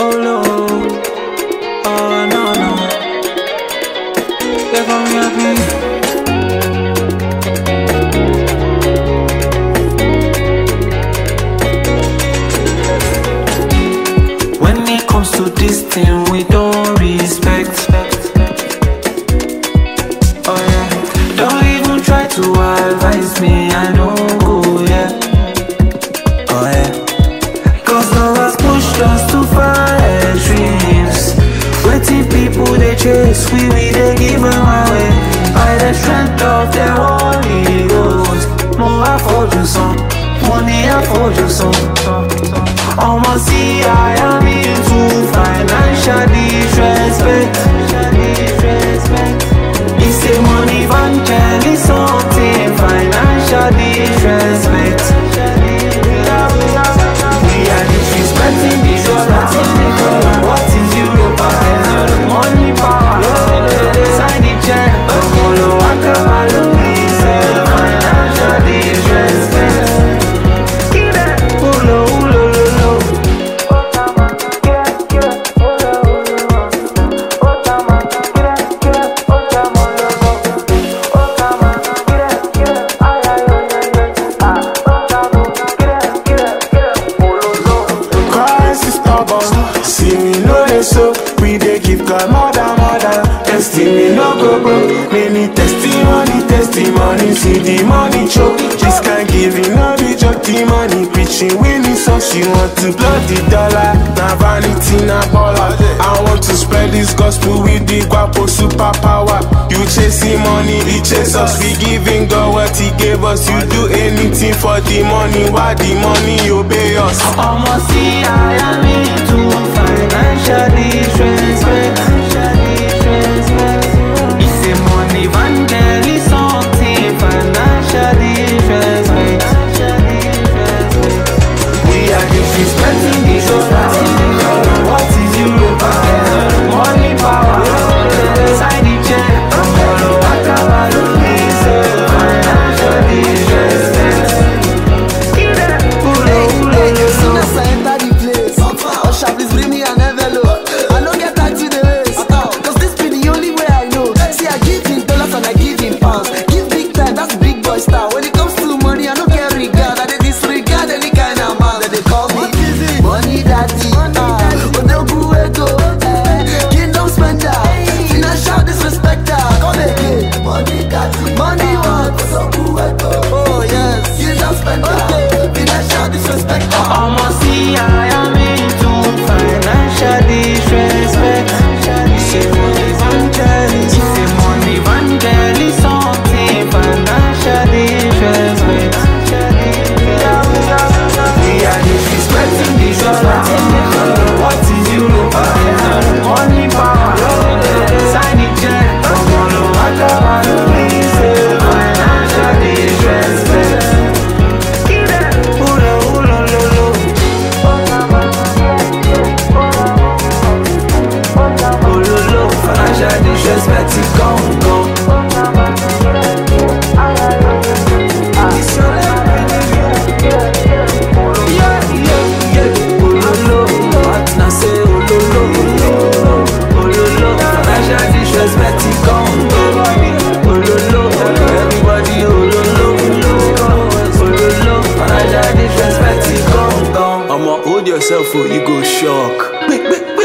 Oh no, oh no no. They call me happy. When it comes to this thing, we don't respect. Oh yeah, don't even try to advise me. I don't go oh, yeah. Oh cause no one's pushed us to far chase, we we they give them away by the strength of their holy ghost. More I for you some, money I for you some. Almost see I am into financial disrespect. God than more. Testing me no go broke. Many testimony, testimony. See the money choke. This kind giving no be joke. The money preaching winning so she want to blow the dollar. Na vanity na baller. I want to spread this gospel with the guapo superpower. You chasing money, he chase us. We giving God what he gave us. You do anything for the money. Why the money obey us? Almost see I am into financial disrespect. Financial shock. Big, big.